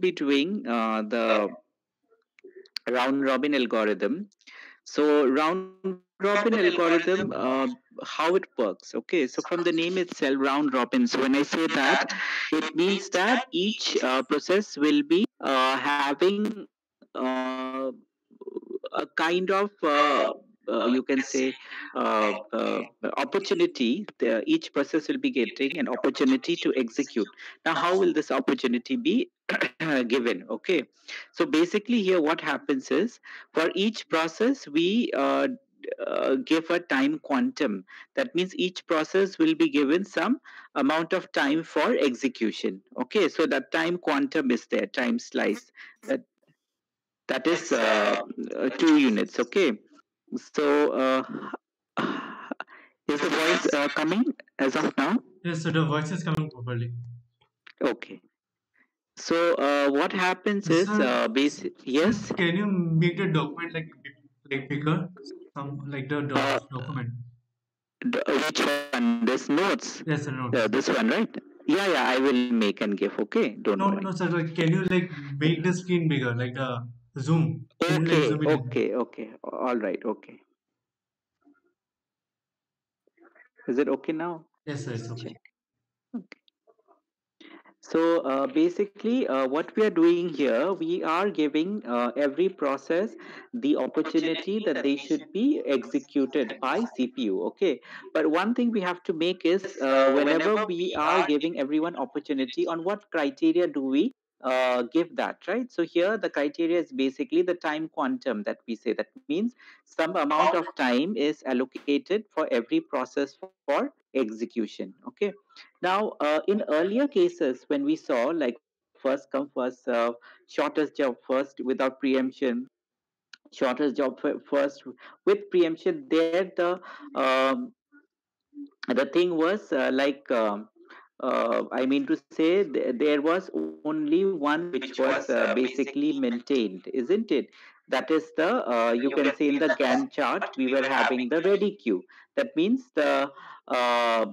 be doing uh, the round robin algorithm. So round robin algorithm, uh, how it works. Okay, so from the name itself, round robin. So when I say that, it means that each uh, process will be uh, having uh, a kind of uh, you can say uh, uh, opportunity the, each process will be getting an opportunity to execute. Now how will this opportunity be given? Okay. So basically here what happens is for each process we uh, uh, give a time quantum. That means each process will be given some amount of time for execution. Okay. So that time quantum is there time slice. That that is uh, uh, two units. Okay so, uh, is the voice uh, coming as of now? Yes, so the voice is coming properly. Okay. So, uh, what happens is, uh, basic. Yes. can you make the document like like bigger? Some like the Uh, doc- document. d- which one? This notes. Yes, sir, Uh, this one, right? Yeah, yeah. I will make and give. Okay, don't No, worry. no, sir. Like, can you like make the screen bigger, like the zoom? Can you like Okay, zoom okay, okay. All right. Okay. Is it okay now? Yes, sir. It's okay. Okay. So uh, basically, uh, what we are doing here, we are giving uh, every process the opportunity that they should be executed by CPU. Okay, but one thing we have to make is uh, whenever we are giving everyone opportunity, on what criteria do we uh, give that, right? So here the criteria is basically the time quantum that we say. That means some amount of time is allocated for every process for execution. Okay now, uh, in earlier cases, when we saw like first come first serve, shortest job first without preemption, shortest job first with preemption, there the um, the thing was uh, like um, uh, I mean to say th- there was only one which was uh, basically maintained, isn't it? That is the uh, you can say in the Gantt chart we were having the ready queue. That means the uh,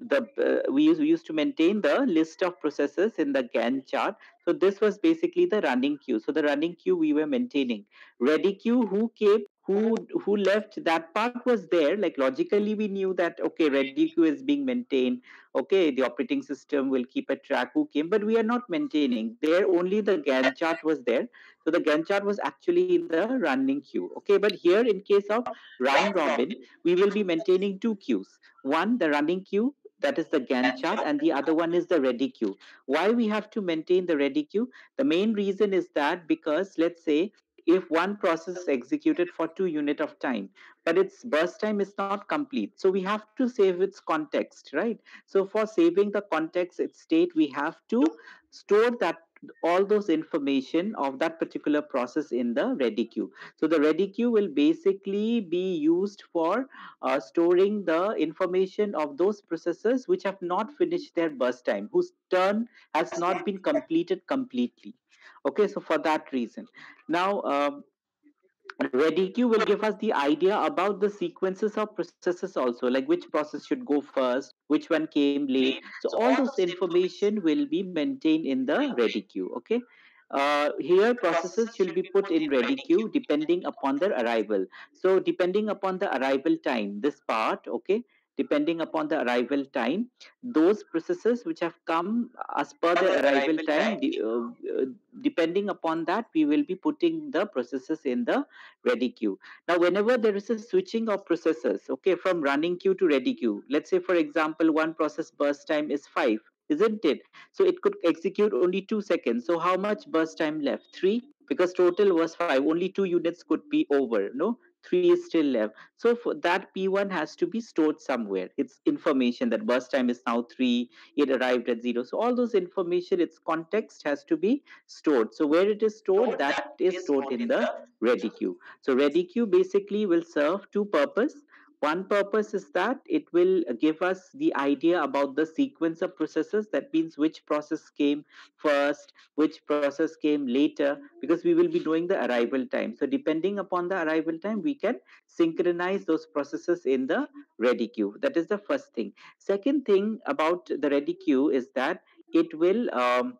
the uh, we used, we used to maintain the list of processes in the Gantt chart. So this was basically the running queue. So the running queue we were maintaining. Ready queue who came who who left that part was there like logically we knew that okay ready queue is being maintained okay the operating system will keep a track who came but we are not maintaining. There only the gantt chart was there. So the gantt chart was actually in the running queue okay? But here in case of round robin we will be maintaining two queues. One the running queue that is the gantt chart and the other one is the ready queue why we have to maintain the ready queue the main reason is that because let's say if one process is executed for two unit of time but its burst time is not complete. So we have to save its context right? So for saving the context its state we have to store that all those information of that particular process in the ready queue. So the ready queue will basically be used for uh, storing the information of those processes which have not finished their burst time whose turn has not been completed completely okay so for that reason. Now um, ready queue will give us the idea about the sequences of processes also like which process should go first which one came late. So all those information will be maintained in the ready queue okay? Uh, here processes should be put in ready queue depending upon their arrival. So depending upon the arrival time this part okay depending upon the arrival time those processes which have come as per the arrival time uh, uh, depending upon that we will be putting the processes in the ready queue. Now, whenever there is a switching of processes, okay, from running queue to ready queue, let's say, for example, one process burst time is five, isn't it? So it could execute only two seconds. So how much burst time left? Three, because total was five. Only two units could be over. No, three is still left. So for that P1 has to be stored somewhere. It's information that burst time is now three. It arrived at zero. So all those information, its context has to be stored. So where it is stored, that is stored in the ready queue. So ready queue basically will serve two purpose. One purpose is that it will give us the idea about the sequence of processes. That means which process came first, which process came later, because we will be doing the arrival time. So depending upon the arrival time, we can synchronize those processes in the ready queue. That is the first thing. Second thing about the ready queue is that it will um,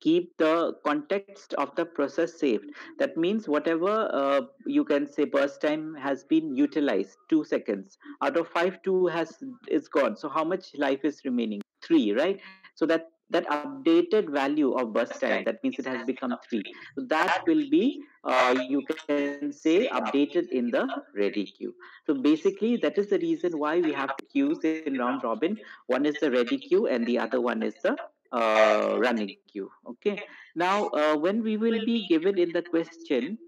keep the context of the process saved that means whatever uh, you can say burst time has been utilized 2 seconds. Out of 5 2 has is gone. So how much life is remaining? 3 right? So that that updated value of burst time that means it has become 3 so that will be uh, you can say updated in the ready queue. so basically that is the reason why we have queues in round robin. One is the ready queue and the other one is the uh, running queue okay? Now uh, when we will be given in the question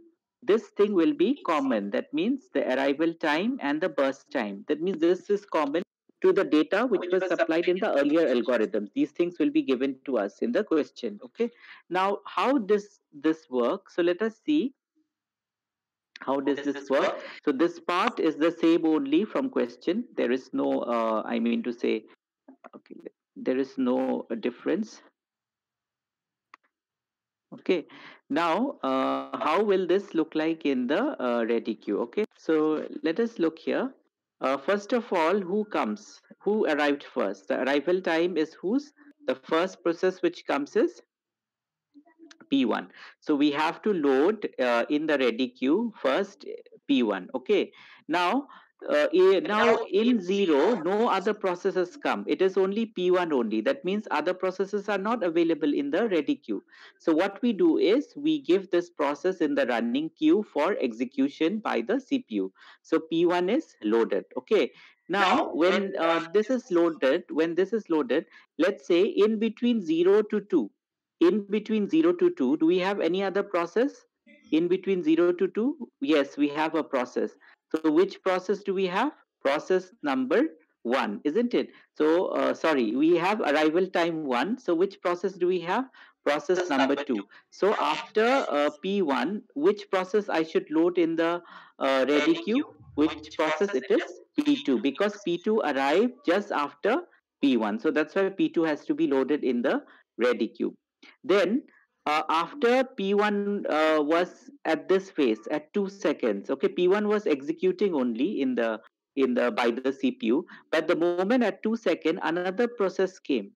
this thing will be common. That means the arrival time and the burst time. That means this is common to the data which was supplied in the earlier algorithm these things will be given to us in the question okay? Now how does this work so let us see how does this work. So this part is the same only from question. There is no uh, i mean to say okay there is no difference. Okay. Now uh, how will this look like in the uh, ready queue? Okay. So let us look here. Uh, first of all who comes? Who arrived first? The arrival time is whose? The first process which comes is p1 so we have to load uh, in the ready queue first p1 okay. Now uh, now in zero no other processes come. It is only p1 only. That means other processes are not available in the ready queue. So what we do is we give this process in the running queue for execution by the cpu so p1 is loaded. Okay. Now when uh, this is loaded when this is loaded let's say in between 0 to 2 in between 0 to 2 do we have any other process? In between 0 to 2 yes we have a process so which process do we have? Process number 1 isn't it? So uh, sorry we have arrival time 1 so which process do we have? Process number 2 so after uh, p1 which process i should load in the uh, ready queue? Which process it is? p2 because p2 arrived just after p1 so that's why p2 has to be loaded in the ready queue. Then uh, after P1 uh, was at this phase at two seconds, okay, P1 was executing only in the in the by the CPU, but the moment at two second, another process came.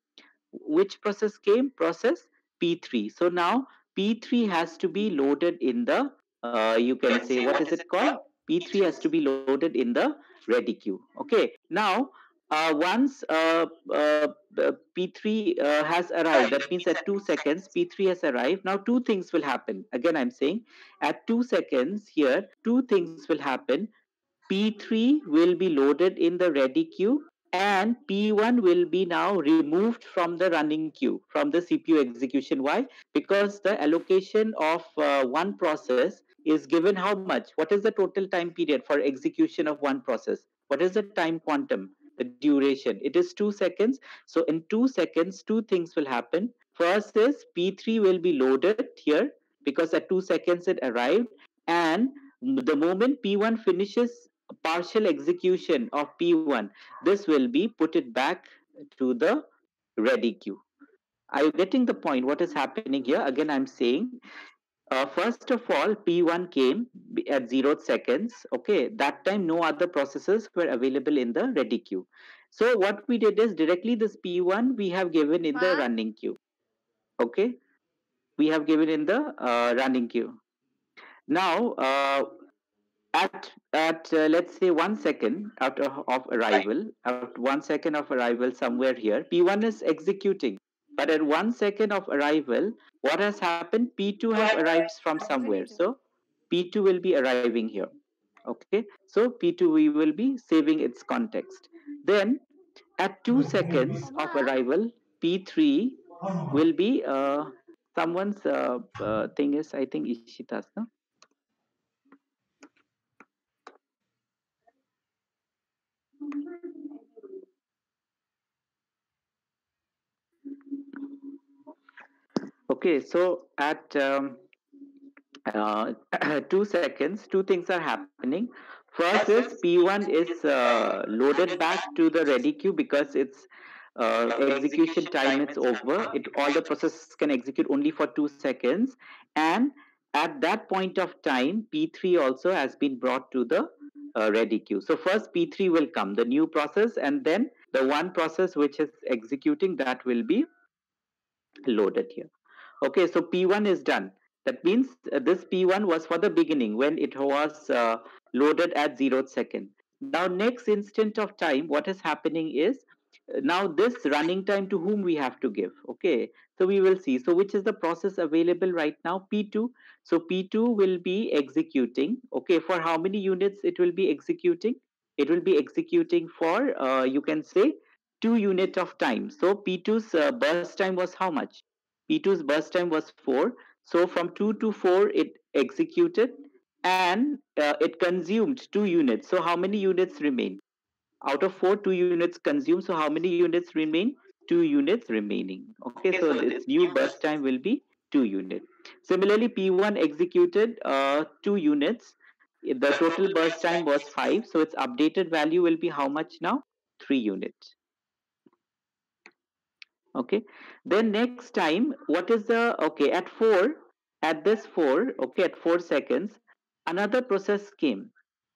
Which process came? Process P3. So now P3 has to be loaded in the uh, you can say what is it called? P3 has to be loaded in the ready queue. Okay. Now once uh, uh, P3 uh, has arrived, that means at two seconds, P3 has arrived. Now, two things will happen. Again, I'm saying at two seconds here, two things will happen. P3 will be loaded in the ready queue and P1 will be now removed from the running queue, from the CPU execution. Why? Because the allocation of uh, one process is given how much? What is the total time period for execution of one process? What is the time quantum? The duration. It is 2 seconds. So in 2 seconds two things will happen. First is p3 will be loaded here because at 2 seconds it arrived. And the moment p1 finishes partial execution of p1 this will be put it back to the ready queue. Are you getting the point? What is happening here? Again i'm saying uh, first of all, P1 came at zero seconds. Okay, that time no other processes were available in the ready queue. So what we did is directly this P1 we have given in the running queue. Okay, we have given in the uh, running queue. Now, uh, at at uh, let's say one second after of arrival, at one second of arrival somewhere here, P1 is executing. But at one second of arrival, what has happened? P2 has arrived from somewhere. So P2 will be arriving here. Okay. So P2 we will be saving its context. Then at two seconds of arrival, P3 will be uh, someone's uh, uh, thing is I think Ishita's. No? Okay, so at um, uh, two seconds, two things are happening. First is P1 is uh, loaded back to the ready queue because its uh, execution time is over. It all the processes can execute only for two seconds, and at that point of time, P3 also has been brought to the uh, ready queue. So first P3 will come, the new process, and then the one process which is executing that will be loaded here Okay, so P1 is done. That means uh, this P1 was for the beginning when it was uh, loaded at zeroth second. Now, next instant of time, what is happening is uh, now this running time to whom we have to give. Okay, so we will see. So, which is the process available right now? P2. So, P2 will be executing. Okay, for how many units it will be executing? It will be executing for, uh, you can say, two unit of time. So, P2's uh, burst time was how much? P2's burst time was 4. So from 2 to 4, it executed and uh, it consumed 2 units. So how many units remain? Out of 4, 2 units consumed. So how many units remain? 2 units remaining. Okay, so its new burst time will be 2 units. Similarly, P1 executed uh, 2 units. The total burst time was 5. So its updated value will be how much now? 3 units okay? Then next time what is the okay at 4 at this 4 okay at 4 seconds another process came.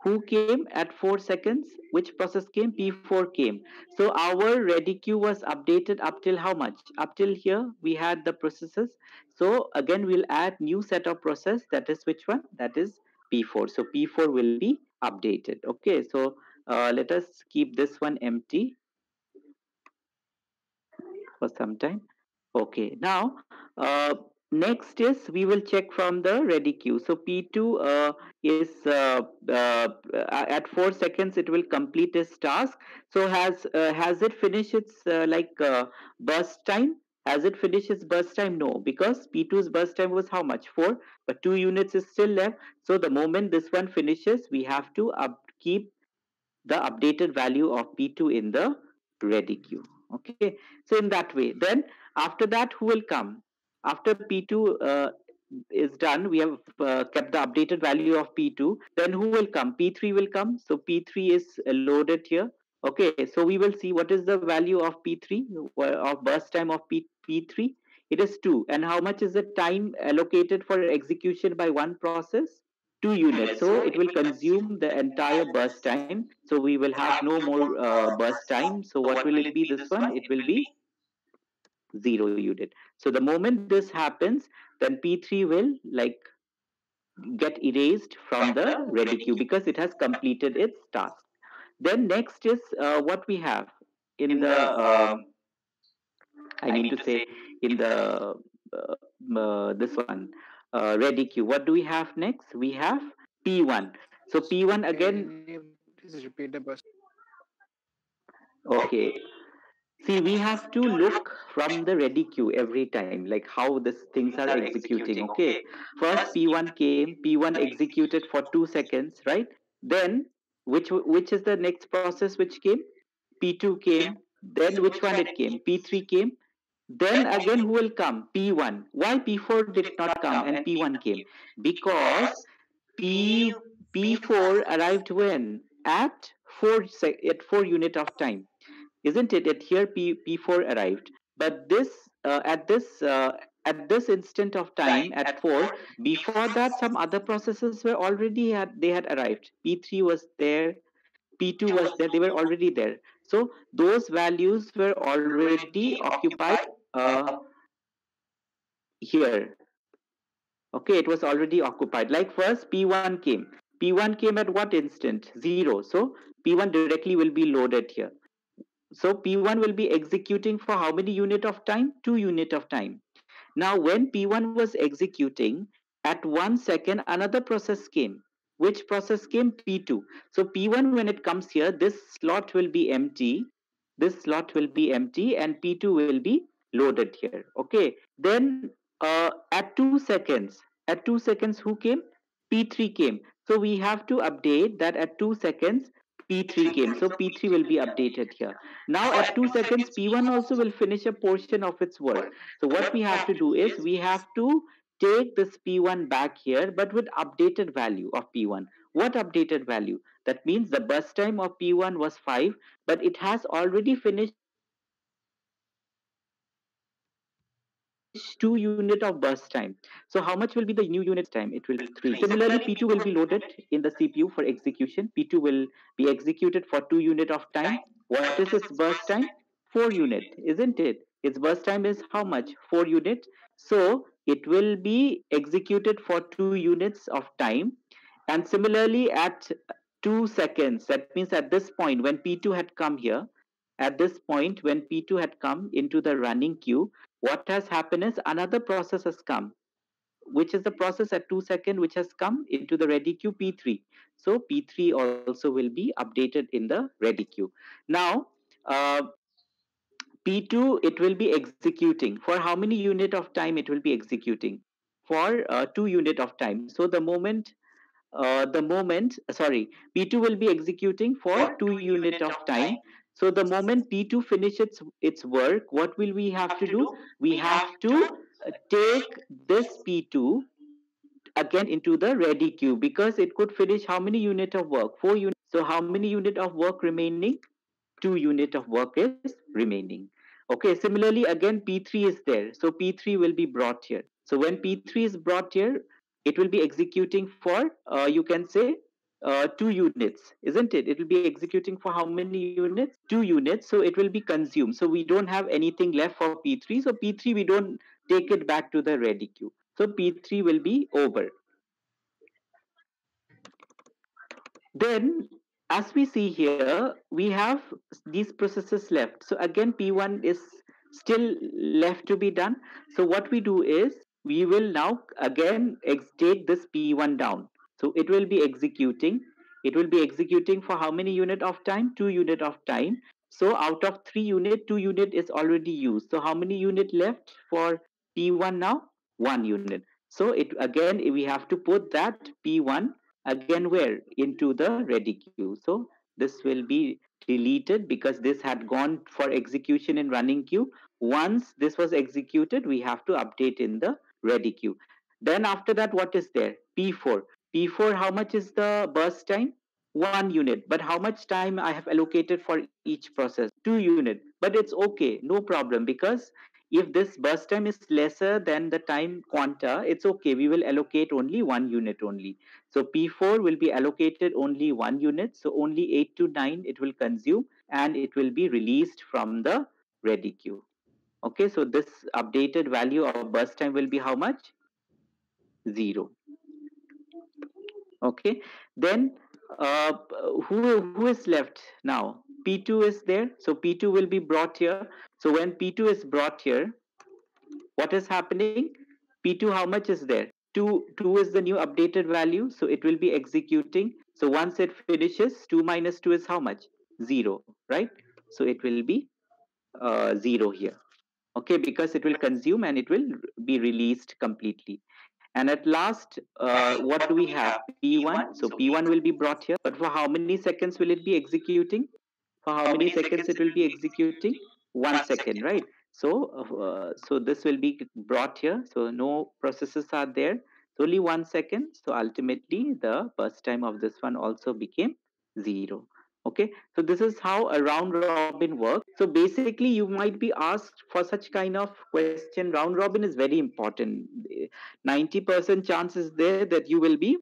Who came at 4 seconds? Which process came? P4 came. So our ready queue was updated up till how much? Up till here we had the processes. So again we'll add new set of process that is which one? That is p4 so p4 will be updated okay? So uh, let us keep this one empty for some time. Okay, now uh, next is we will check from the ready queue. So P2 uh, is uh, uh, at four seconds it will complete its task. So has uh, has it finished its uh, like burst time? Has it finished its burst time? No, because P2's burst time was how much? Four, but two units is still left. So the moment this one finishes, we have to up keep the updated value of P2 in the ready queue okay so in that way. Then after that who will come? After p2 uh, is done we have uh, kept the updated value of p2 then who will come? P3 will come. So p3 is loaded here. Okay so we will see what is the value of p3 of burst time of P, p3 it is 2 and how much is the time allocated for execution by one process two units. So it will consume the entire burst time. So we will have no more uh, burst time. So what will it be this one? It will be zero unit. So the moment this happens then p3 will like get erased from the ready queue because it has completed its task. Then next is uh, what we have in the uh, i need to say in the uh, uh, this one uh, ready queue. What do we have next? We have P1. So P1 again. Please repeat the bus. Okay. See, we have to look from the ready queue every time, like how these things are executing. Okay. First P1 came, P1 executed for two seconds, right? Then which which is the next process which came? P2 came. Then which one it came? P3 came. Then again, who will come? P1. Why P4 did not come and P1 came? Because P P4 arrived when at four at four unit of time, isn't it? At here P P4 arrived, but this uh, at this uh, at this instant of time at four. Before that, some other processes were already had they had arrived. P3 was there, P2 was there. They were already there. So those values were already occupied uh, here. Okay it was already occupied. Like first p1 came. P1 came at what instant? Zero. So p1 directly will be loaded here. So p1 will be executing for how many unit of time? Two unit of time. Now when p1 was executing at one second another process came. Which process came? P2 so p1 when it comes here this slot will be empty. This slot will be empty and p2 will be loaded here okay? Then uh, at 2 seconds at 2 seconds who came? P3 came. So we have to update that at 2 seconds p3 came. So p3 will be updated here. Now at 2 seconds p1 also will finish a portion of its work. So what we have to do is we have to take this p1 back here but with updated value of p1 what updated value? That means the burst time of p1 was 5 but it has already finished two unit of burst time. So how much will be the new unit time? It will be three. Similarly, P2 will be loaded in the CPU for execution. P2 will be executed for two unit of time. What is its burst time? Four unit, isn't it? Its burst time is how much? Four unit. So it will be executed for two units of time. And similarly, at two seconds, that means at this point, when P2 had come here, at this point, when P2 had come into the running queue, what has happened is another process has come, which is the process at two second, which has come into the ready queue P3. So P3 also will be updated in the ready queue. Now, uh, P2, it will be executing. For how many unit of time it will be executing? For uh, two unit of time. So the moment, uh, the moment, sorry, P2 will be executing for two unit of time. So the moment P2 finishes its work, what will we have to do? We have to take this P2 again into the ready queue because it could finish how many unit of work? Four units. So how many unit of work remaining? Two unit of work is remaining. Okay, similarly, again, P3 is there. So P3 will be brought here. So when P3 is brought here, it will be executing for, uh, you can say, uh, two units, isn't it? It will be executing for how many units? Two units. So it will be consumed. So we don't have anything left for P3. So P3, we don't take it back to the ready queue. So P3 will be over. Then as we see here, we have these processes left. So again, P1 is still left to be done. So what we do is we will now again take this P1 down. So it will be executing. It will be executing for how many unit of time? Two unit of time. So out of three unit, two unit is already used. So how many unit left for P1 now? One unit. So it again we have to put that P1 again where into the ready queue so this will be deleted because this had gone for execution in running queue once this was executed we have to update in the ready queue then after that what is there p4 p4 how much is the burst time one unit but how much time i have allocated for each process two unit but it's okay no problem because if this burst time is lesser than the time quanta, it's okay. We will allocate only one unit only. So P4 will be allocated only one unit. So only 8 to 9 it will consume and it will be released from the ready queue. Okay, so this updated value of burst time will be how much? Zero. Okay, then uh, who, who is left now? P2 is there. So P2 will be brought here. So when P2 is brought here, what is happening? P2, how much is there? 2, 2 is the new updated value. So it will be executing. So once it finishes, 2 minus 2 is how much? 0, right? So it will be uh, 0 here. Okay, because it will consume and it will be released completely. And at last, uh, what do we have? P1. So P1 will be brought here. But for how many seconds will it be executing? For how many seconds it will be executing? One second, right? So, uh, so this will be brought here. So no processes are there. So only one second. So ultimately, the burst time of this one also became zero. Okay, so this is how a round robin works. So basically, you might be asked for such kind of question. Round robin is very important. 90% chance is there that you will be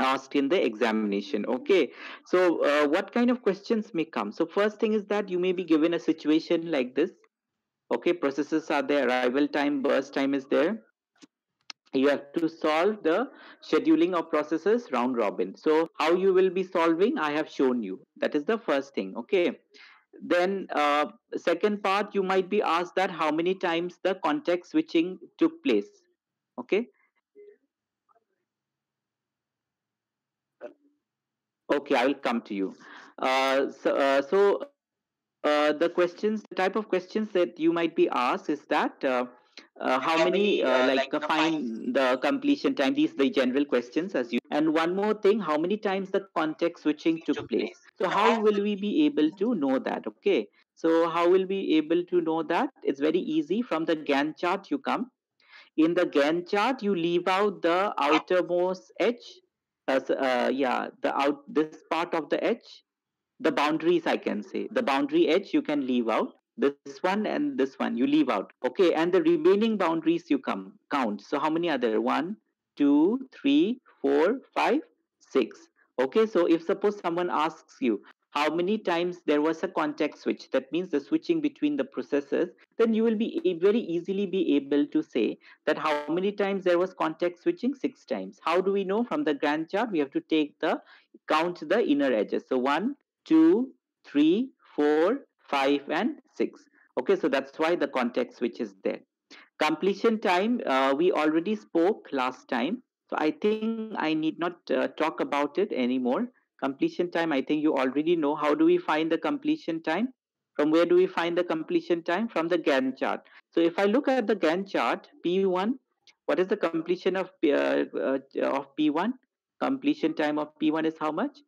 asked in the examination. Okay? So uh, what kind of questions may come? So first thing is that you may be given a situation like this. Okay? Processes are there. Arrival time burst time is there you have to solve the scheduling of processes round robin. So how you will be solving i have shown you. That is the first thing okay? Then uh, second part you might be asked that how many times the context switching took place okay? Okay i will come to you. Uh, so, uh, so uh, the questions the type of questions that you might be asked is that uh, uh, how many uh, like uh, find the completion time? These the general questions as you and one more thing how many times the context switching took place? so how will we be able to know that? Okay. So how will we be able to know that? It's very easy. From the gantt chart you come. In the gantt chart you leave out the outermost edge uh, yeah the out this part of the edge. The boundaries i can say. The boundary edge you can leave out this one and this one you leave out. Okay and the remaining boundaries you come count. So how many other one two three four five six. Okay so if suppose someone asks you how many times there was a context switch that means the switching between the processes then you will be very easily be able to say that how many times there was context switching? Six times. How do we know? From the gantt chart we have to take the count the inner edges. So one two three four five and six. Okay so that's why the context switch is there. Completion time uh, we already spoke last time. So i think i need not uh, talk about it anymore. Completion time i think you already know. How do we find the completion time? From where do we find the completion time? From the gantt chart. So if i look at the gantt chart p1 what is the completion of uh, uh, of p1 completion time of p1 is how much.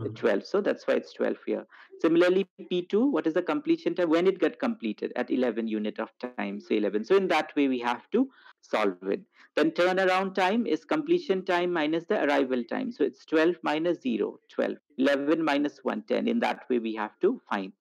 Mm-hmm. 12 so that's why it's 12 here similarly p2 what is the completion time? When it got completed? At 11 unit of time say 11 so in that way we have to solve it. Then turnaround time is completion time minus the arrival time. So it's 12 minus 0 12 11 minus 1 10 in that way we have to find.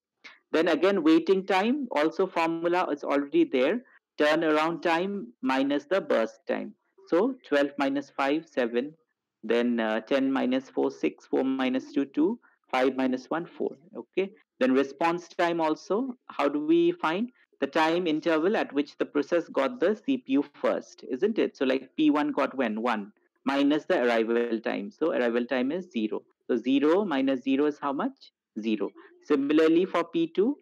Then again waiting time also formula is already there. Turnaround time minus the burst time. So 12 minus 5 7 then uh, 10 minus 4 6 4 minus 2 2 5 minus 1 4 okay? Then response time also how do we find? The time interval at which the process got the cpu first isn't it? So like p1 got when? 1 minus the arrival time. So arrival time is 0 so 0 minus 0 is how much? 0 similarly for p2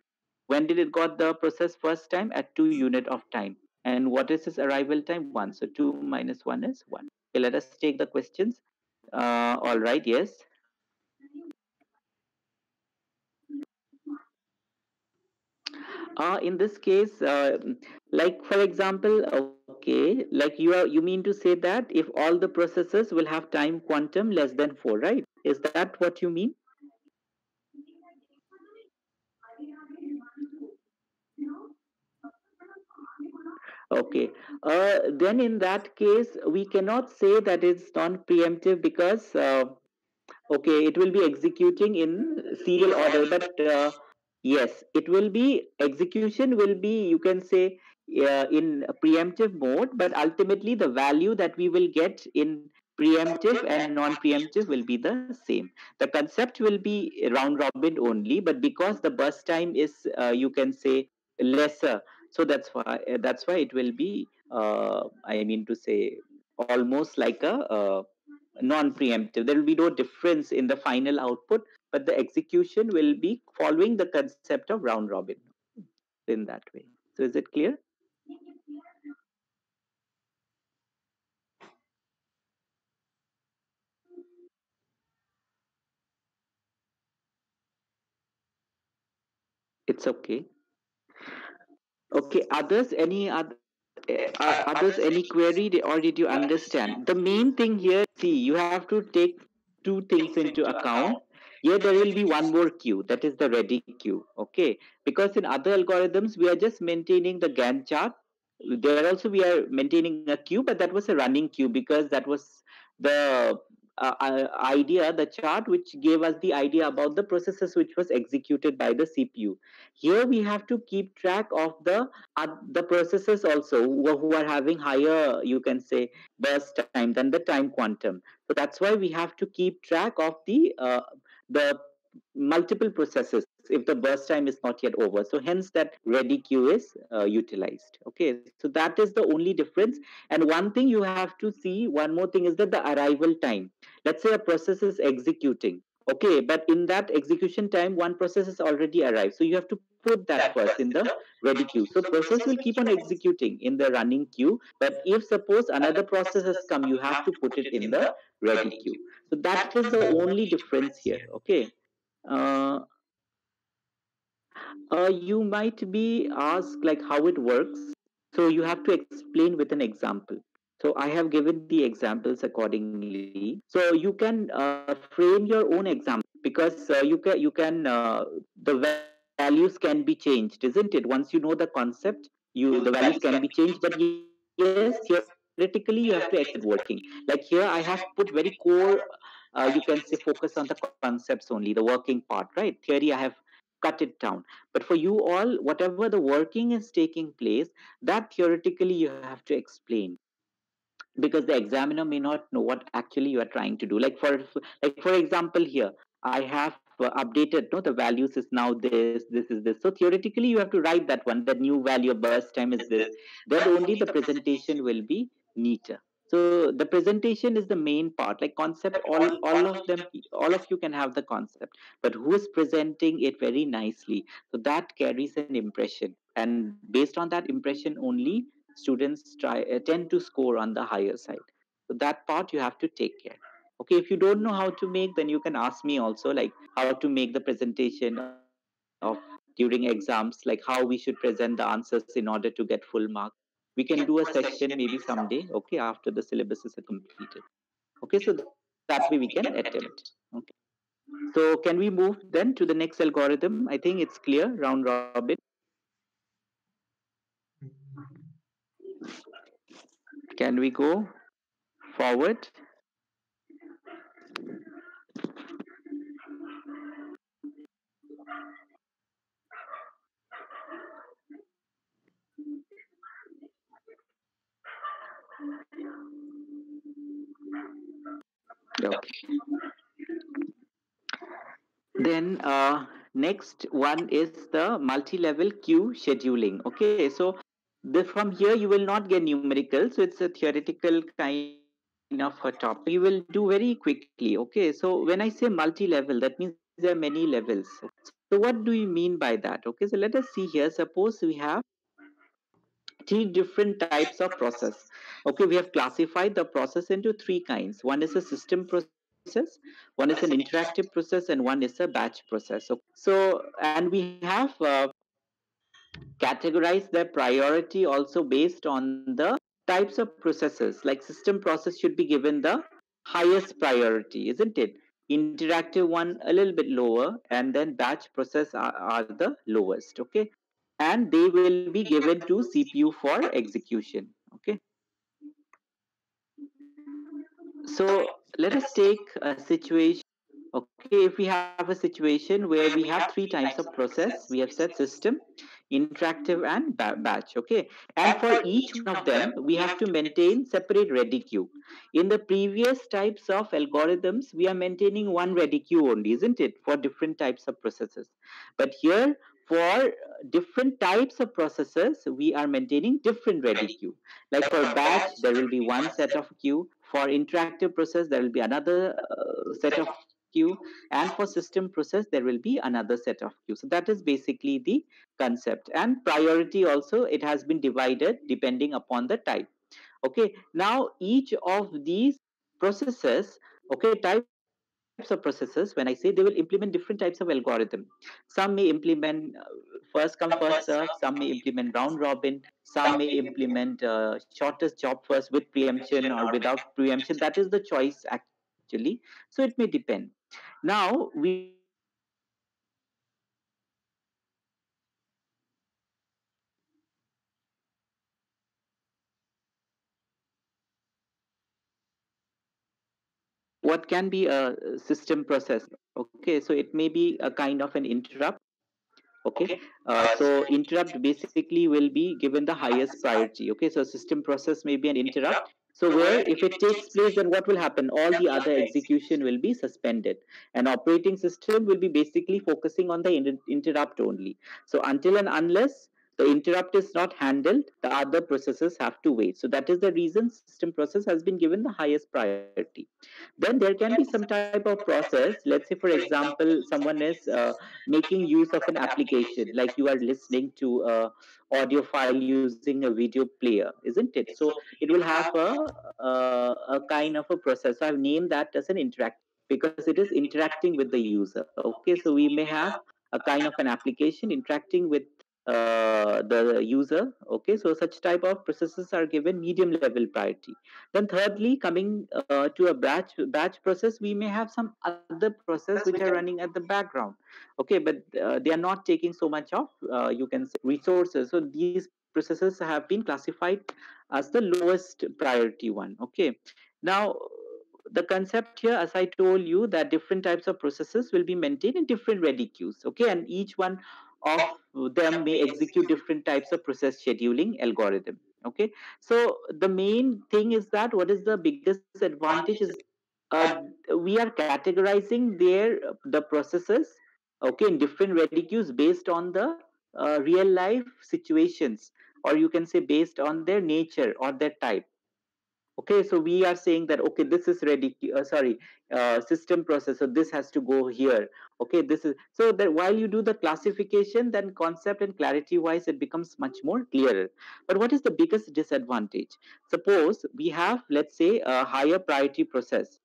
when did it got the process first time? At 2 unit of time. And what is its arrival time? 1 so 2 minus 1 is 1 okay let us take the questions. Uh, all right yes. Uh, in this case uh, like for example okay like you are you mean to say that if all the processes will have time quantum less than 4 right? Is that what you mean Okay. Uh, then in that case, we cannot say that it's non-preemptive because uh, okay, it will be executing in serial order, but uh, yes, it will be execution will be you can say uh, in preemptive mode, but ultimately the value that we will get in preemptive and non-preemptive will be the same. The concept will be round robin only, but because the burst time is uh, you can say lesser so that's why uh, that's why it will be uh, i mean to say almost like a non-preemptive. There will be no difference in the final output but the execution will be following the concept of round robin in that way. So is it clear? It's okay okay others any other uh, others any query or did you understand. The main thing here see you have to take two things into account. here there will be one more queue that is the ready queue okay? Because in other algorithms we are just maintaining the gantt chart. There also we are maintaining a queue but that was a running queue because that was the uh, uh, idea the chart which gave us the idea about the processes which was executed by the cpu here we have to keep track of the uh, the processes also who, who are having higher you can say burst time than the time quantum. So that's why we have to keep track of the uh, the multiple processes if the burst time is not yet over. So hence that ready queue is uh, utilized. Okay so that is the only difference. And one thing you have to see one more thing is that the arrival time. Let's say a process is executing. Okay but in that execution time one process has already arrived. So you have to put that first in the ready queue. So process will keep on executing in the running queue. But if suppose another process has come you have to put it in the ready queue. so that is the only difference here. Okay uh, uh, you might be asked like how it works. So you have to explain with an example. So i have given the examples accordingly. So you can uh, frame your own example because uh, you can you can uh, the values can be changed isn't it? Once you know the concept you the values can be changed. But yes theoretically you have to accept working. Like here i have put very core uh, you can say focus on the concepts only the working part right? Theory i have cut it down. But for you all whatever the working is taking place that theoretically you have to explain. Because the examiner may not know what actually you are trying to do. Like for like for example here i have uh, updated no the values is now this this is this. So theoretically you have to write that one the new value of burst time is this then only the presentation will be neater so the presentation is the main part like concept all all of them all of you can have the concept. But who is presenting it very nicely? So that carries an impression. And based on that impression only students try uh, tend to score on the higher side. So that part you have to take care. Okay if you don't know how to make then you can ask me also like how to make the presentation of during exams like how we should present the answers in order to get full mark we can do a session maybe someday okay after the syllabus is completed. Okay so that way we can attempt. Okay. So can we move then to the next algorithm? I think it's clear round robin. Can we go forward Okay. Then uh, next one is the multi-level queue scheduling. Okay, so the, from here you will not get numerical, so it's a theoretical kind of a topic. You will do very quickly. Okay, so when I say multi-level, that means there are many levels. So what do you mean by that? Okay, so let us see here. Suppose we have three different types of process. Okay we have classified the process into three kinds. One is a system process one is an interactive process and one is a batch process. So, so and we have uh, categorized their priority also based on the types of processes. Like system process should be given the highest priority isn't it? Interactive one a little bit lower and then batch process are, are the lowest. Okay and they will be given to cpu for execution okay? So let us take a situation okay if we have a situation where we have three types of process we have said system interactive and batch okay? And for each one of them we have to maintain separate ready queue. In the previous types of algorithms we are maintaining one ready queue only isn't it for different types of processes. But here for different types of processes we are maintaining different ready queue. Like for batch there will be one set of queue. For interactive process there will be another uh, set of queue. And for system process there will be another set of queue. So that is basically the concept. And priority also it has been divided depending upon the type. Okay. Now each of these processes okay type of processes when i say they will implement different types of algorithm. Some may implement uh, first come first serve. some may implement round robin. Some may implement uh, shortest job first with preemption or without preemption. That is the choice actually. So it may depend. Now we what can be a system process okay? So it may be a kind of an interrupt okay? Uh, so interrupt basically will be given the highest priority okay? So system process may be an interrupt. So where if it takes place then what will happen? All the other execution will be suspended. And operating system will be basically focusing on the inter interrupt only. So until and unless the interrupt is not handled the other processes have to wait. So that is the reason system process has been given the highest priority. Then there can be some type of process. Let's say for example someone is uh, making use of an application like you are listening to a audio file using a video player isn't it? So it will have a, a, a kind of a process. So i've named that as an interact because it is interacting with the user. Okay so we may have a kind of an application interacting with uh, the user okay? So such type of processes are given medium level priority. Then thirdly coming uh, to a batch batch process we may have some other process which are running at the background okay? But uh, they are not taking so much of uh, you can say resources. So these processes have been classified as the lowest priority one okay? Now the concept here as i told you that different types of processes will be maintained in different ready queues okay? And each one of them may execute different types of process scheduling algorithm okay? So the main thing is that what is the biggest advantage is a we are categorizing their the processes okay in different queues based on the uh, real life situations or you can say based on their nature or their type okay so we are saying that okay this is ready uh, sorry uh, system processor this has to go here. Okay this is so that while you do the classification then concept and clarity wise it becomes much more clearer. But what is the biggest disadvantage? Suppose we have let's say a higher priority process.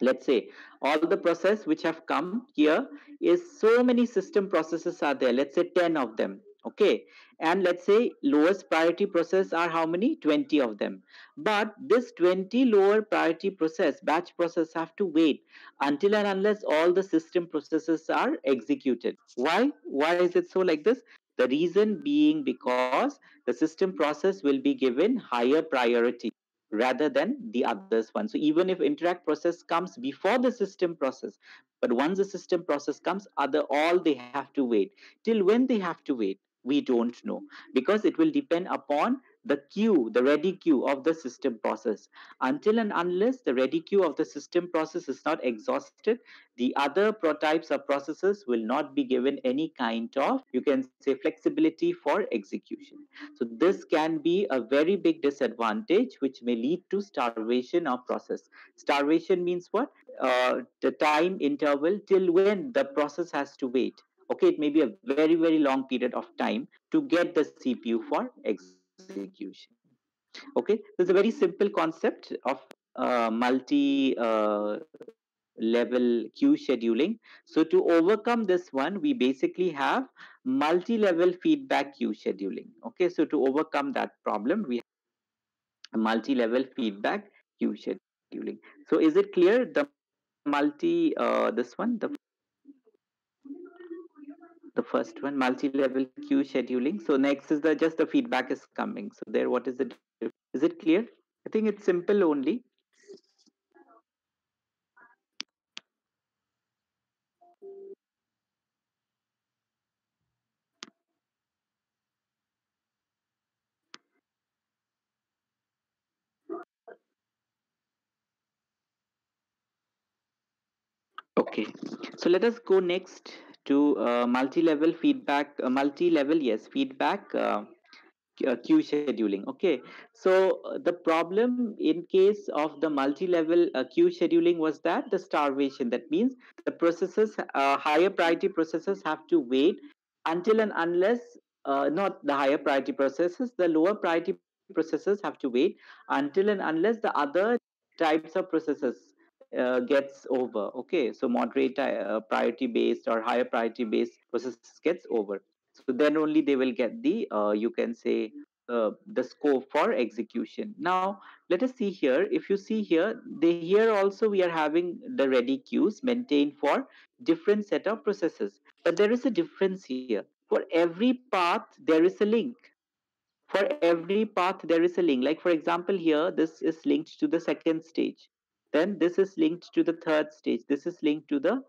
Let's say all the process which have come here is so many system processes are there let's say 10 of them okay. And let's say lowest priority process are how many? 20 of them. But this 20 lower priority process batch process have to wait until and unless all the system processes are executed. Why? Why is it so like this? The reason being because the system process will be given higher priority rather than the others one. So even if interact process comes before the system process but once the system process comes other all they have to wait. Till when they have to wait we don't know. Because it will depend upon the queue the ready queue of the system process. Until and unless the ready queue of the system process is not exhausted the other types of processes will not be given any kind of you can say flexibility for execution. So this can be a very big disadvantage which may lead to starvation of process. Starvation means what? Uh, the time interval till when the process has to wait okay it may be a very very long period of time to get the cpu for execution. Okay there's a very simple concept of uh, multi uh, level queue scheduling. So to overcome this one we basically have multi level feedback queue scheduling. Okay so to overcome that problem we have multi level feedback queue scheduling. So is it clear the multi uh, this one the the first one multi-level queue scheduling. So next is the just the feedback is coming. So there what is it is it clear? I think it's simple only. Okay. So let us go next to uh, multi-level feedback uh, multi-level yes feedback uh, uh queue scheduling okay? So uh, the problem in case of the multi-level uh, queue scheduling was that the starvation. That means the processes higher priority processes have to wait until and unless not the higher priority processes the lower priority processes have to wait until and unless the other types of processes uh, gets over okay? So moderate uh, priority based or higher priority based processes gets over. So then only they will get the uh, you can say uh, the scope for execution. Now let us see here. If you see here they here also we are having the ready queues maintained for different set of processes. But there is a difference here. For every path there is a link. For every path there is a link. Like for example here this is linked to the second stage then this is linked to the third stage. This is linked to the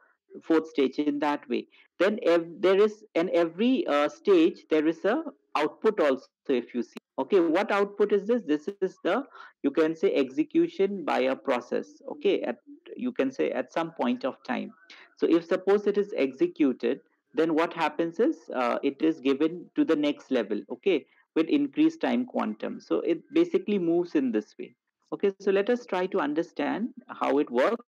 fourth stage in that way. Then there is in every uh, stage there is a output also if you see. Okay what output is this? This is the you can say execution by a process. Okay at you can say at some point of time. So if suppose it is executed then what happens is uh, it is given to the next level. Okay with increased time quantum. So it basically moves in this way Okay, so let us try to understand how it works.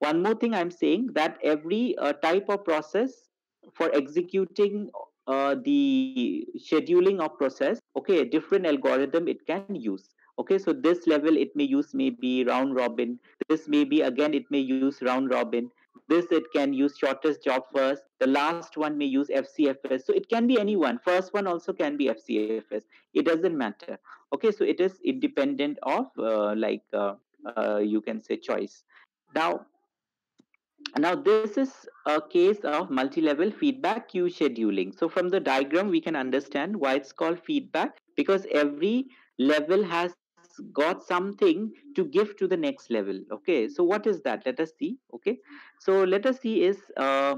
One more thing I'm saying that every uh, type of process for executing uh, the scheduling of process, okay, a different algorithm it can use. Okay, so this level it may use maybe round robin. This may be again it may use round robin. This it can use shortest job first. The last one may use FCFS. So it can be anyone. First one also can be FCFS. It doesn't matter. Okay, so it is independent of uh, like uh, uh, you can say choice. Now, now this is a case of multi-level feedback queue scheduling. So from the diagram, we can understand why it's called feedback because every level has got something to give to the next level okay so what is that let us see okay so let us see is uh,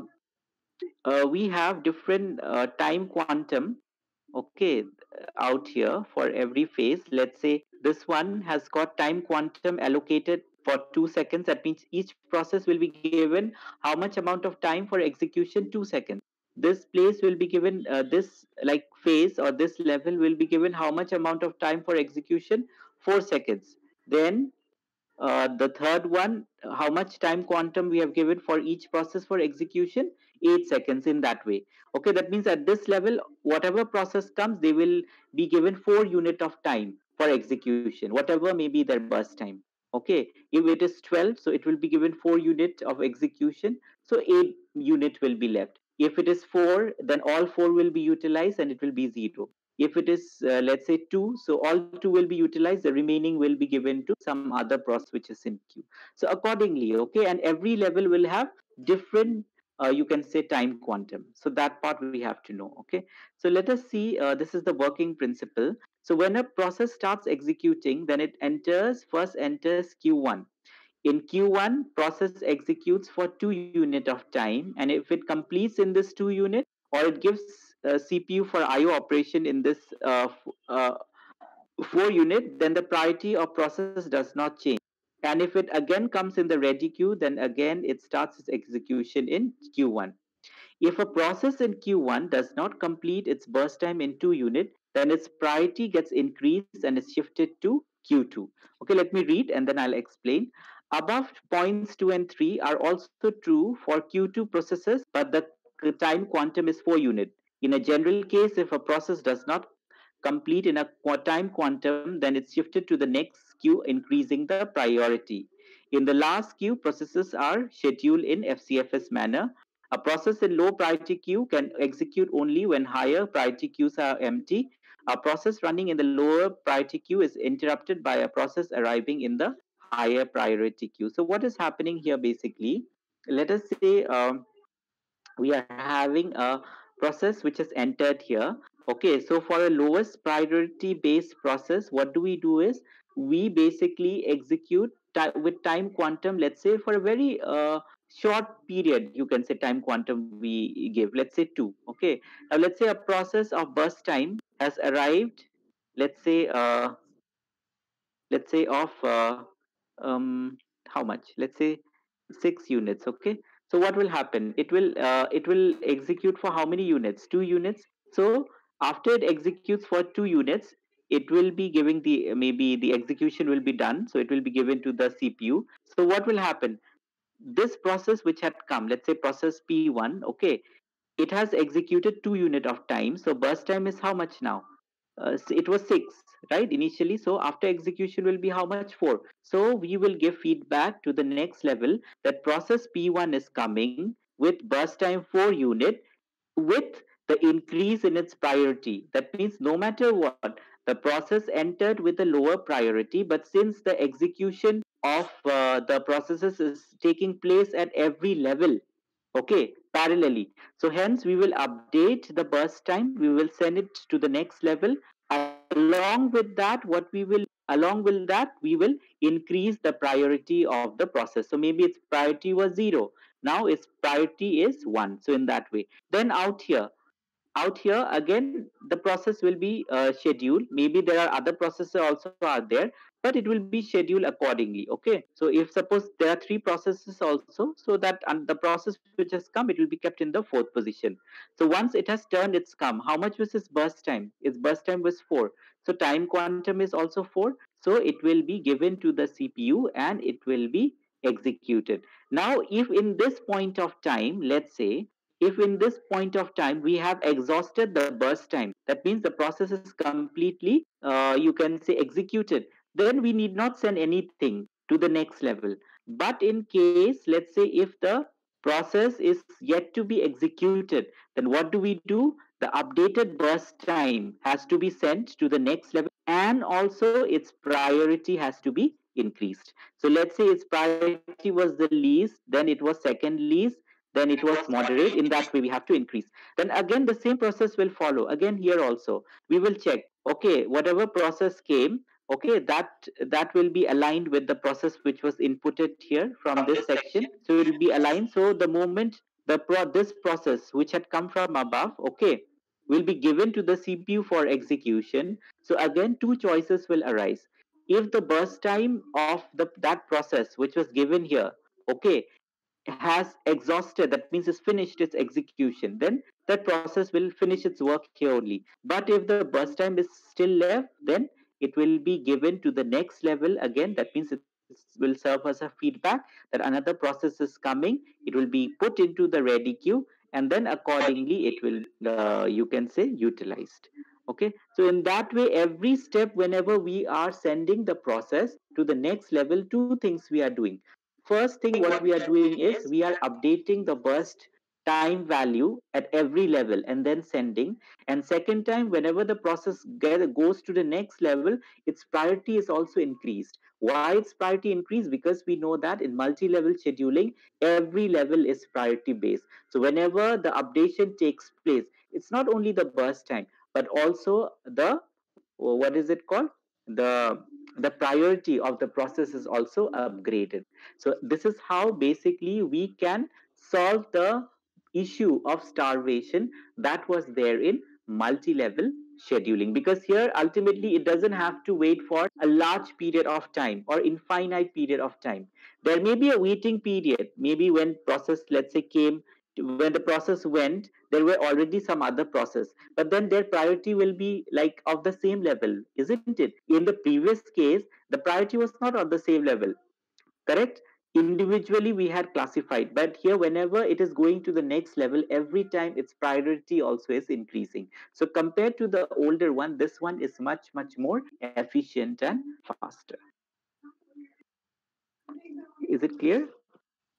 uh, we have different uh, time quantum okay out here for every phase let's say this one has got time quantum allocated for two seconds. That means each process will be given how much amount of time for execution? Two seconds. This place will be given uh, this like phase or this level will be given how much amount of time for execution? Four seconds. Then uh, the third one, how much time quantum we have given for each process for execution? 8 seconds in that way. Okay, that means at this level, whatever process comes, they will be given 4 unit of time for execution, whatever may be their burst time. Okay, if it is 12, so it will be given 4 unit of execution, so 8 unit will be left. If it is 4, then all 4 will be utilized and it will be 0 if it is uh, let's say 2 so all 2 will be utilized the remaining will be given to some other process which is in queue so accordingly okay and every level will have different uh, you can say time quantum. So that part we have to know okay? So let us see uh, this is the working principle. So when a process starts executing then it enters first enters q1 in q1 process executes for 2 unit of time and if it completes in this 2 unit or it gives uh, cpu for io operation in this uh, uh, 4 unit then the priority of process does not change and if it again comes in the ready queue, then again it starts its execution in Q1. If a process in Q1 does not complete its burst time in 2 unit, then its priority gets increased and is shifted to Q2. Okay, let me read and then I'll explain. Above points 2 and 3 are also true for Q2 processes, but the time quantum is 4 unit. In a general case, if a process does not complete in a time quantum, then it's shifted to the next queue, increasing the priority. In the last queue, processes are scheduled in FCFS manner. A process in low priority queue can execute only when higher priority queues are empty. A process running in the lower priority queue is interrupted by a process arriving in the higher priority queue. So what is happening here basically? Let us say um, we are having a process which has entered here Okay, so for a lowest priority based process, what do we do is we basically execute with time quantum, let's say for a very uh, short period, you can say time quantum we give, let's say two. Okay, now let's say a process of burst time has arrived, let's say, uh, let's say of uh, um, how much? Let's say six units. Okay, so what will happen? It will uh, it will execute for how many units? Two units. So after it executes for two units it will be giving the maybe the execution will be done so it will be given to the cpu so what will happen? This process which had come let's say process p1 okay it has executed two unit of time. So burst time is how much now? Uh, it was six right initially. So after execution will be how much? Four. So we will give feedback to the next level that process p1 is coming with burst time four unit with the increase in its priority. That means no matter what, the process entered with a lower priority, but since the execution of uh, the processes is taking place at every level, okay, parallelly. So hence we will update the burst time, we will send it to the next level. Along with that, what we will along with that we will increase the priority of the process. So maybe its priority was zero. Now its priority is one. So in that way. Then out here out here. Again the process will be uh, scheduled. Maybe there are other processes also are there but it will be scheduled accordingly okay? So if suppose there are three processes also so that the process which has come it will be kept in the fourth position. So once it has turned its come. How much was its burst time? Its burst time was four. So time quantum is also four. So it will be given to the cpu and it will be executed. Now if in this point of time let's say if in this point of time we have exhausted the burst time, that means the process is completely, uh, you can say, executed, then we need not send anything to the next level. But in case, let's say, if the process is yet to be executed, then what do we do? The updated burst time has to be sent to the next level and also its priority has to be increased. So let's say its priority was the least, then it was second least, then it was moderate. In that way we have to increase. Then again the same process will follow. Again here also we will check okay whatever process came okay that that will be aligned with the process which was inputted here from this section. So it will be aligned. So the moment the pro this process which had come from above okay will be given to the cpu for execution. So again two choices will arise. If the burst time of the that process which was given here okay has exhausted that means it's finished its execution then that process will finish its work here only. But if the burst time is still left then it will be given to the next level again. That means it will serve as a feedback that another process is coming. It will be put into the ready queue and then accordingly it will uh, you can say utilized. Okay? So in that way every step whenever we are sending the process to the next level two things we are doing first thing what we are doing is we are updating the burst time value at every level and then sending. And second time whenever the process get, goes to the next level its priority is also increased. Why its priority increased? Because we know that in multi-level scheduling every level is priority based. So whenever the updation takes place it's not only the burst time but also the what is it called? The the priority of the process is also upgraded. So this is how basically we can solve the issue of starvation that was there in multi-level scheduling. Because here ultimately it doesn't have to wait for a large period of time or infinite period of time. There may be a waiting period maybe when process let's say came when the process went there were already some other process. But then their priority will be like of the same level isn't it? In the previous case the priority was not on the same level. Correct? Individually we had classified. But here whenever it is going to the next level every time its priority also is increasing. So compared to the older one this one is much much more efficient and faster. Is it clear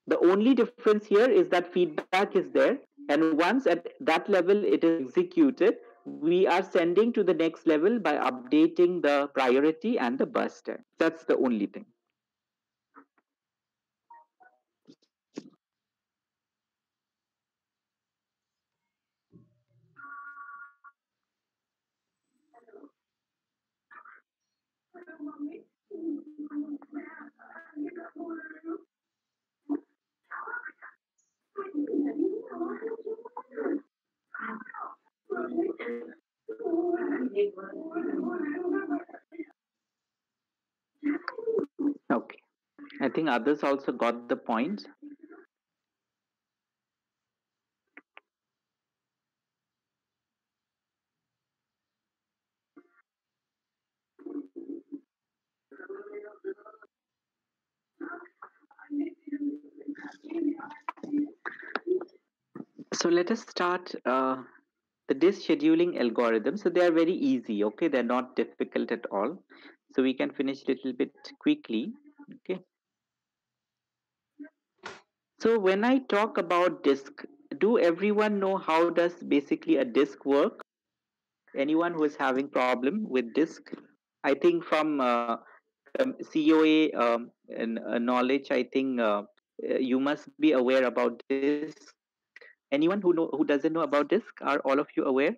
the only difference here is that feedback is there and once at that level it is executed we are sending to the next level by updating the priority and the time that's the only thing. I think others also got the point. So let us start uh, the disk scheduling algorithm. So they are very easy, okay? They're not difficult at all. So we can finish a little bit quickly, okay? So when I talk about disk, do everyone know how does basically a disk work? Anyone who is having problem with disk? I think from uh, um, COA um, and, uh, knowledge, I think uh, you must be aware about this anyone who know who doesn't know about disk are all of you aware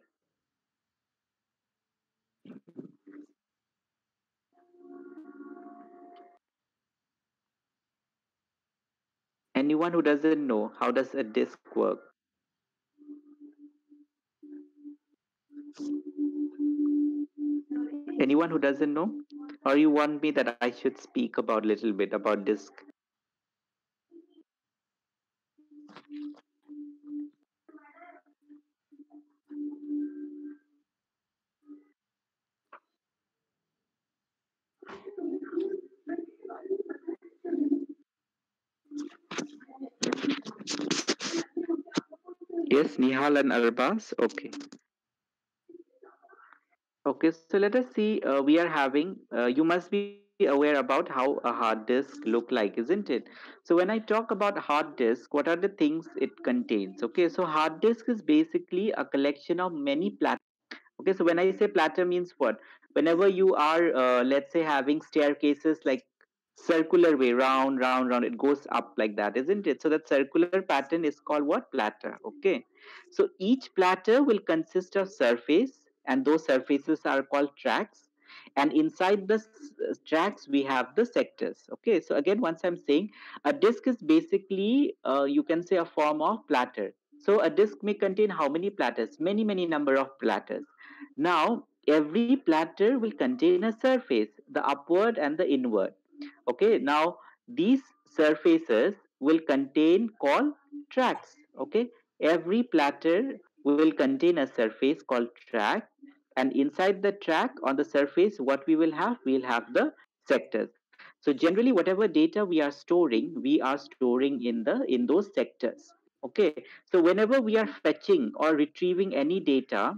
anyone who doesn't know how does a disk work? Anyone who doesn't know? Or you want me that i should speak about a little bit about disk Yes, Nihal and Arbas. Okay. Okay, so let us see. Uh, we are having, uh, you must be aware about how a hard disk look like, isn't it? So when I talk about hard disk, what are the things it contains? Okay, so hard disk is basically a collection of many platter. Okay, so when I say platter means what? Whenever you are, uh, let's say, having staircases like circular way round round round it goes up like that isn't it? So that circular pattern is called what? Platter okay? So each platter will consist of surface and those surfaces are called tracks. And inside the tracks we have the sectors okay? So again once i'm saying a disk is basically uh, you can say a form of platter. So a disk may contain how many platters? Many many number of platters. Now every platter will contain a surface, the upward and the inward. Okay, now these surfaces will contain called tracks. Okay, every platter will contain a surface called track, and inside the track on the surface, what we will have, we'll have the sectors. So generally, whatever data we are storing, we are storing in the in those sectors. Okay, so whenever we are fetching or retrieving any data,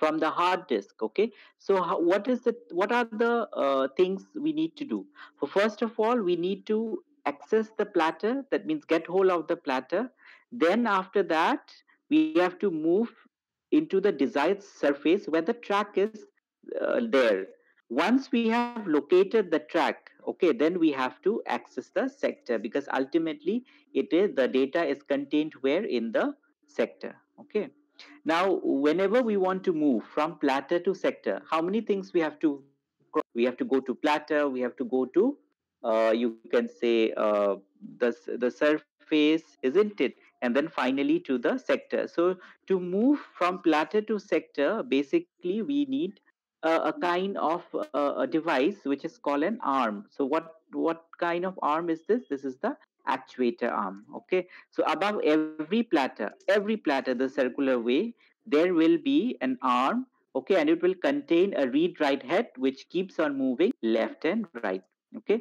from the hard disk okay? So how, what is the what are the uh, things we need to do? So first of all we need to access the platter that means get hold of the platter. Then after that we have to move into the desired surface where the track is uh, there. Once we have located the track okay then we have to access the sector because ultimately it is the data is contained where? In the sector okay now, whenever we want to move from platter to sector, how many things we have to we have to go to platter, we have to go to uh, you can say uh, the the surface, isn't it? And then finally to the sector. So to move from platter to sector, basically we need a, a kind of uh, a device which is called an arm. So what what kind of arm is this? This is the actuator arm okay? So above every platter every platter the circular way there will be an arm okay? And it will contain a read write head which keeps on moving left and right okay?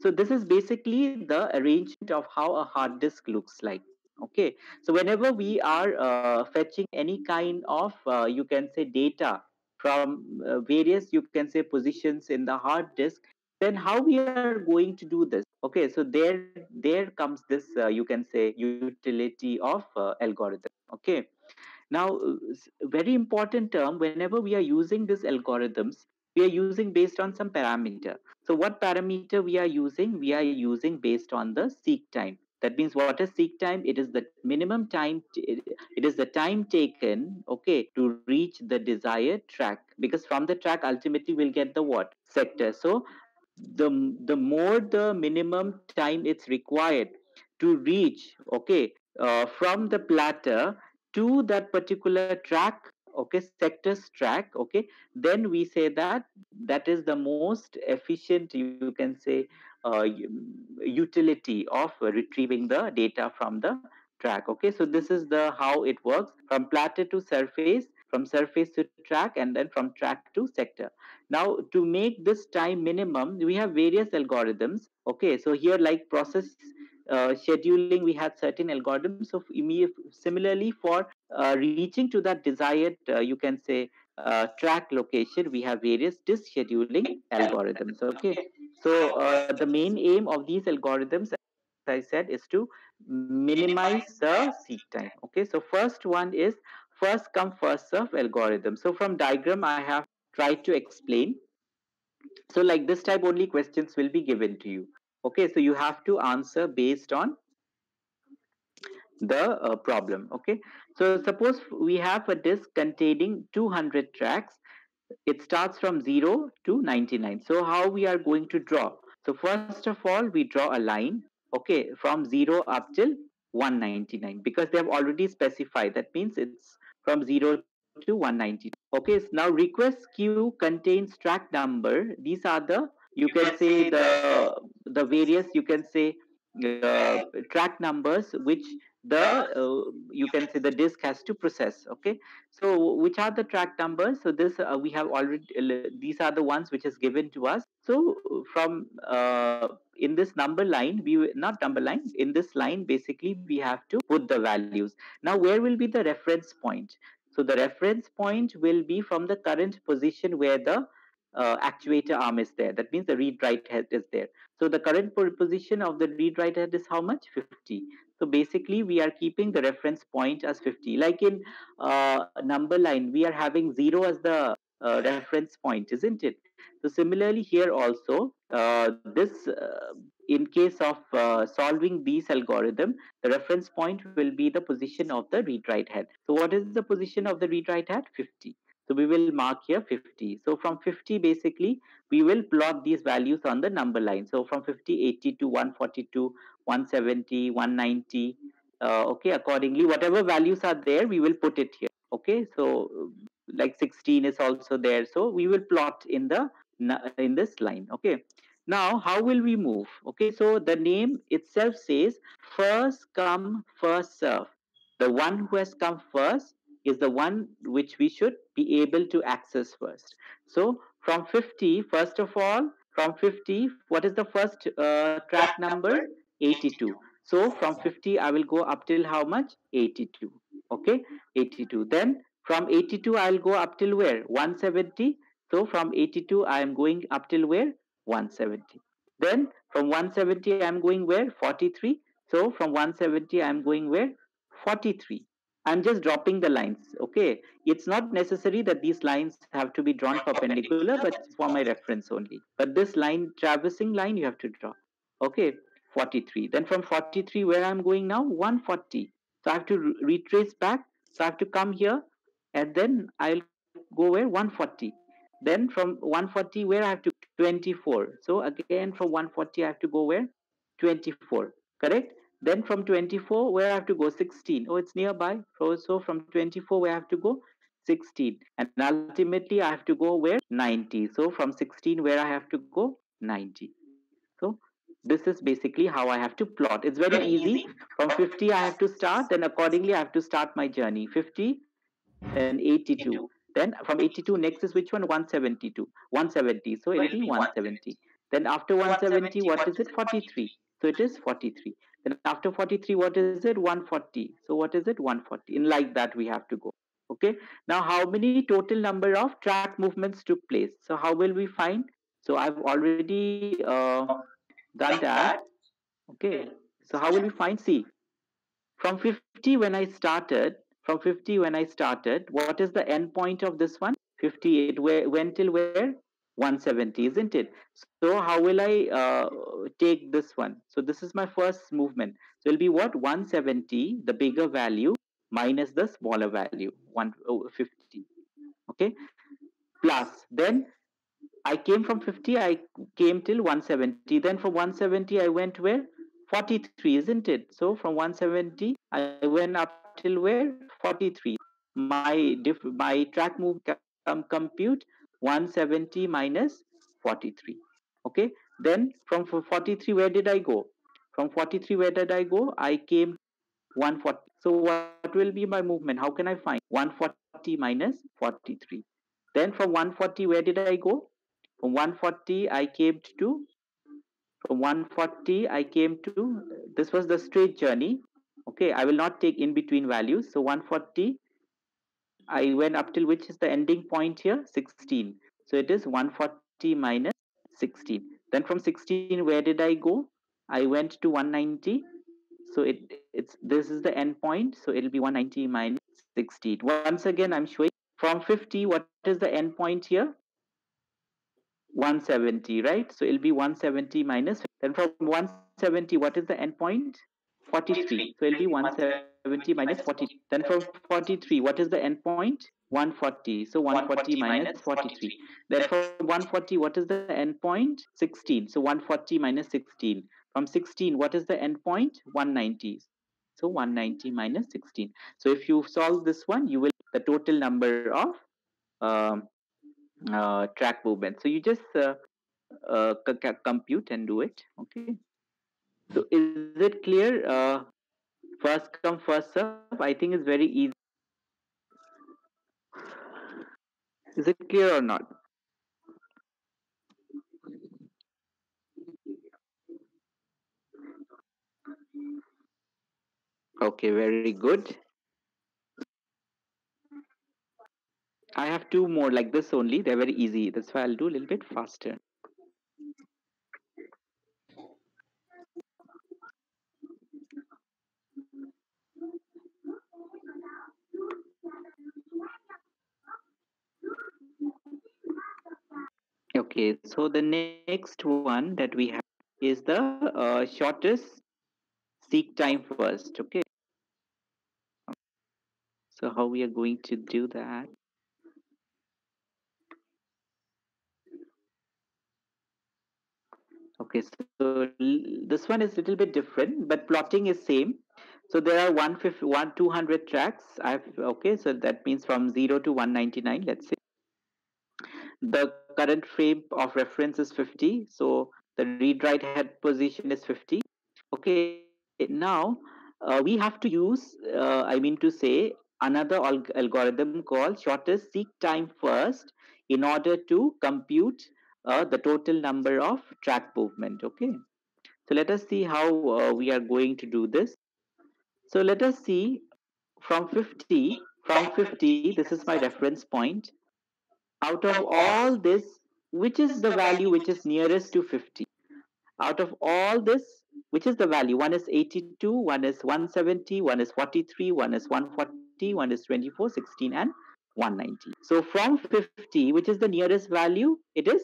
So this is basically the arrangement of how a hard disk looks like okay? So whenever we are uh, fetching any kind of uh, you can say data from uh, various you can say positions in the hard disk then how we are going to do this okay so there there comes this uh, you can say utility of uh, algorithm. Okay. Now very important term whenever we are using these algorithms we are using based on some parameter. So what parameter we are using? We are using based on the seek time. That means what is seek time? It is the minimum time it is the time taken okay to reach the desired track. Because from the track ultimately we'll get the what? Sector. So the the more the minimum time it's required to reach okay uh, from the platter to that particular track okay sectors track okay then we say that that is the most efficient you can say uh, utility of retrieving the data from the track okay. So this is the how it works. From platter to surface from surface to track and then from track to sector. Now to make this time minimum we have various algorithms okay? So here like process uh, scheduling we had certain algorithms. So similarly for uh, reaching to that desired uh, you can say uh, track location we have various disk scheduling algorithms okay? So uh, the main aim of these algorithms as i said is to minimize the seek time okay? So first one is first come first serve algorithm. So from diagram i have tried to explain. So like this type only questions will be given to you. Okay so you have to answer based on the uh, problem. Okay so suppose we have a disk containing 200 tracks. It starts from 0 to 99 so how we are going to draw? So first of all we draw a line okay from 0 up till 199 because they have already specified. That means it's from 0 to 190 okay so now request queue contains track number. These are the you can say the the various you can say uh, track numbers which the uh, you can say the disk has to process okay so which are the track numbers so this uh, we have already uh, these are the ones which is given to us so from in this number line we not number line in this line basically we have to put the values now where will be the reference point so the reference point will be from the current position where the uh, actuator arm is there. That means the read-write head is there. So the current position of the read-write head is how much? 50. So basically, we are keeping the reference point as 50. Like in uh, number line, we are having 0 as the uh, reference point, isn't it? So similarly here also, uh, this uh, in case of uh, solving these algorithm, the reference point will be the position of the read-write head. So what is the position of the read-write head? 50. So we will mark here 50. So from 50, basically, we will plot these values on the number line. So from 50, 80 to 142, 170, 190. Uh, okay, accordingly, whatever values are there, we will put it here. Okay, so like 16 is also there so we will plot in the in this line okay now how will we move okay so the name itself says first come first serve the one who has come first is the one which we should be able to access first so from 50 first of all from 50 what is the first uh, track number 82 so from 50 i will go up till how much? 82 okay? 82 then from 82 i'll go up till where? 170 so from 82 i am going up till where? 170 then from 170 i'm going where? 43 so from 170 i'm going where? 43 i'm just dropping the lines. Okay? It's not necessary that these lines have to be drawn perpendicular but for my reference only. But this line traversing line you have to draw. Okay 43 then from 43 where i'm going now? 140 so i have to retrace back. So i have to come here and then i'll go where? 140 then from 140 where i have to 24 so again from 140 i have to go where? 24 correct? Then from 24 where i have to go? 16 oh it's nearby. So from 24 where i have to go? 16 and ultimately i have to go where? 90 so from 16 where i have to go? 90 so this is basically how i have to plot. It's very easy. from 50 i have to start then accordingly i have to start my journey. 50 and 82 then from 82 next is which one? 172 170 so it'll be 170 then after 170 what is it? 43 so it is 43 then after 43 what is it? 140 so what is it? 140 in like that we have to go. Okay? Now how many total number of track movements took place? So how will we find? So i've already uh, done that. okay. So how will we find C? from 50 when i started from 50 when I started. What is the end point of this one? 58 where went till where? 170 isn't it? So how will i uh, take this one? So this is my first movement. So it'll be what? 170 the bigger value minus the smaller value 150 okay? Plus then i came from 50 i came till 170 then from 170 i went where? 43 isn't it? So from 170 i went up till where? 43 my diff my track move com compute 170 minus 43 okay? Then from 43 where did i go? From 43 where did i go? I came 140 so what will be my movement? How can i find? 140 minus 43 then from 140 where did i go from 140 i came to from 140 i came to uh, this was the straight journey. Okay i will not take in between values. So 140 i went up till which is the ending point here? 16 so it is 140 minus 16 then from 16 where did i go? I went to 190 so it it's this is the end point. So it'll be 190 minus 16 once again i'm showing from 50 what is the end point here 170 right so it'll be 170 minus then from 170 what is the end point 43. So it'll be 170 minus 40. Then from 43, what is the end point? 140. So 140 minus 43. Then from 140, what is the end point? 16. So 140 minus 16. From 16, what is the end point? 190. So 190 minus 16. So if you solve this one, you will the total number of um, uh, track movement. So you just uh, uh, compute and do it. Okay. So is it clear? Uh, first come, first serve. I think it's very easy. Is it clear or not? Okay, very good. I have two more like this only. They're very easy. That's why I'll do a little bit faster. Okay, so the next one that we have is the uh, shortest seek time first. Okay. So how we are going to do that? Okay, so this one is a little bit different, but plotting is same. So there are 150, 1, 200 tracks. I've okay. So that means from zero to 199. Let's say the current frame of reference is 50. So the read write head position is 50. Okay. Now uh, we have to use. Uh, I mean to say another alg- algorithm called shortest seek time first in order to compute uh, the total number of track movement. Okay. So let us see how uh, we are going to do this. So let us see from 50, from 50, this is my reference point. Out of all this, which is the value which is nearest to 50? Out of all this, which is the value? One is 82, one is 170, one is 43, one is 140, one is 24, 16, and 190. So from 50, which is the nearest value? It is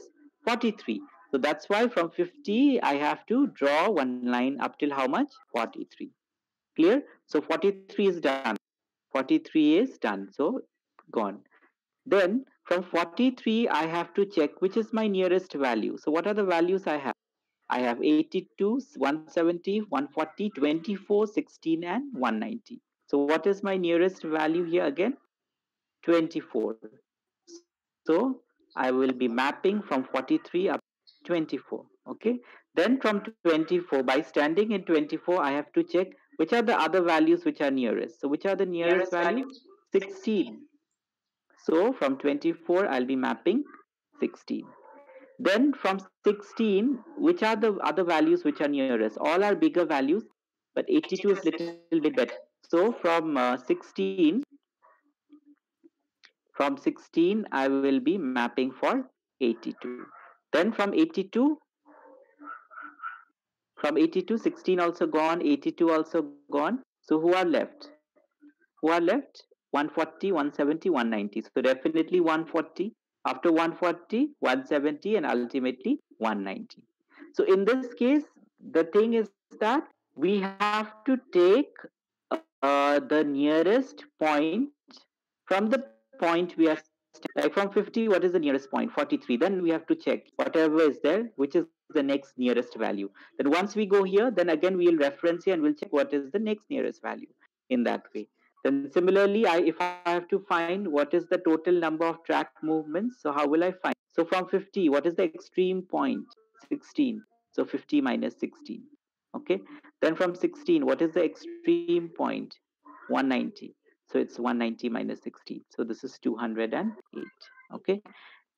43. So that's why from 50, I have to draw one line up till how much? 43. Clear? So 43 is done. 43 is done. So gone. Then from 43, I have to check which is my nearest value. So what are the values I have? I have 82, 170, 140, 24, 16, and 190. So what is my nearest value here again? 24. So I will be mapping from 43 up 24. Okay. Then from 24, by standing in 24, I have to check which are the other values which are nearest. So which are the nearest, nearest values? 16. So from 24, I'll be mapping 16. Then from 16, which are the other values which are nearest? All are bigger values, but 82 is little bit better. So from uh, 16, from 16, I will be mapping for 82. Then from 82, from 82, 16 also gone, 82 also gone. So who are left? Who are left? 140, 170, 190. So definitely 140. After 140, 170, and ultimately 190. So in this case, the thing is that we have to take uh, the nearest point from the point we are like from 50 what is the nearest point? 43 then we have to check whatever is there which is the next nearest value. Then once we go here then again we will reference here and we'll check what is the next nearest value in that way. Then similarly i if i have to find what is the total number of track movements so how will i find? So from 50 what is the extreme point? 16 so 50 minus 16 okay? Then from 16 what is the extreme point? 190 so it's 190 minus 16 so this is 208 okay.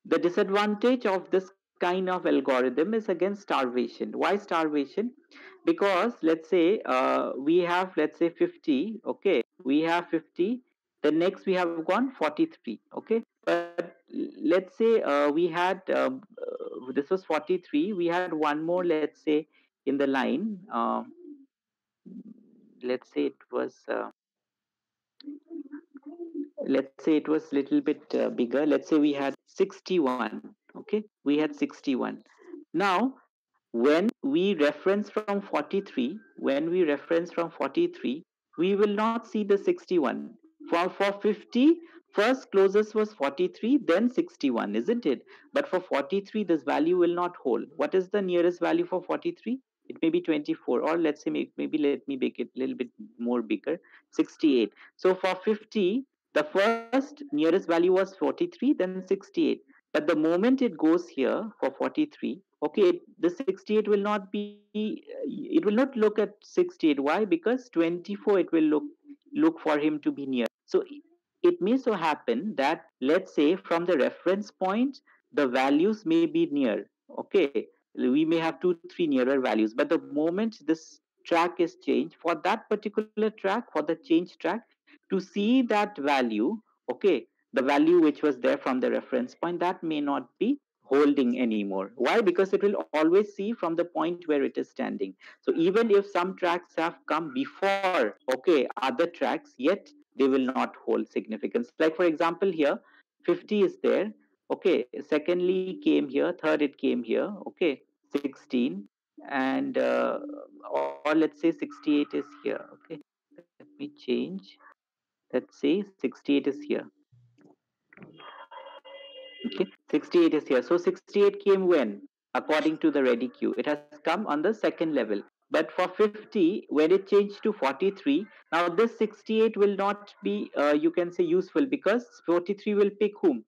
The disadvantage of this kind of algorithm is again starvation. Why starvation? Because let's say uh, we have let's say 50 okay. We have 50 the next we have gone 43 okay. But let's say uh, we had uh, this was 43 we had one more let's say in the line. Um, let's say it was uh, let's say it was a little bit uh, bigger. Let's say we had 61 okay? We had 61 now when we reference from 43 when we reference from 43 we will not see the 61 for for 50 first closest was 43 then 61 isn't it? But for 43 this value will not hold. What is the nearest value for 43 it may be 24 or let's say maybe, maybe let me make it a little bit more bigger. 68 so for 50 the first nearest value was 43 then 68 but the moment it goes here for 43 okay the 68 will not be uh, it will not look at 68 why? Because 24 it will look look for him to be near. So it may so happen that let's say from the reference point the values may be near okay? We may have two three nearer values. But the moment this track is changed for that particular track for the change track to see that value okay the value which was there from the reference point that may not be holding anymore. Why? Because it will always see from the point where it is standing. So even if some tracks have come before okay other tracks yet they will not hold significance. Like for example here 50 is there okay secondly came here third it came here okay 16 and uh, or let's say 68 is here okay. Let me change let's say 68 is here. Okay 68 is here. So 68 came when? According to the ready queue. It has come on the second level. But for 50 when it changed to 43 now this 68 will not be uh, you can say useful because 43 will pick whom?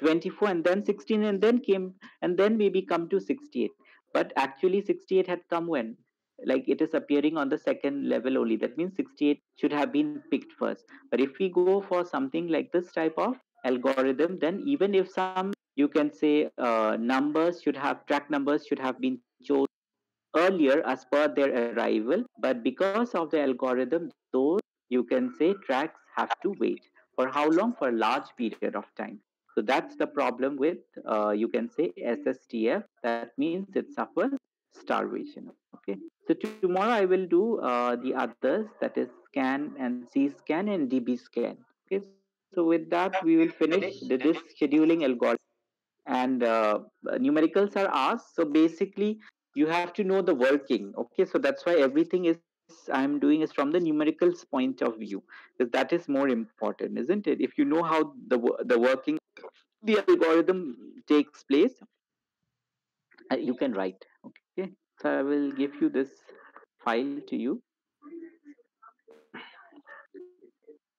24 and then 16 and then came and then maybe come to 68 but actually 68 had come when like it is appearing on the second level only that means 68 should have been picked first but if we go for something like this type of algorithm then even if some you can say uh, numbers should have track numbers should have been chosen earlier as per their arrival, but because of the algorithm, those you can say tracks have to wait. For how long? For a large period of time. So that's the problem with uh, you can say SSTF. That means it suffers starvation. Okay. So tomorrow I will do uh, the others that is scan and C scan and DB scan. Okay. So with that we will finish this scheduling algorithm and uh, numericals are asked. So basically you have to know the working okay so that's why everything is i'm doing is from the numericals point of view because that is more important isn't it if you know how the the working the algorithm takes place uh, you can write so i will give you this file to you.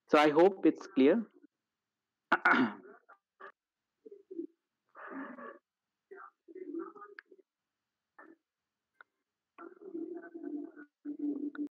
So i hope it's clear.